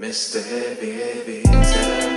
Mr. Heavy Heavy Hitter.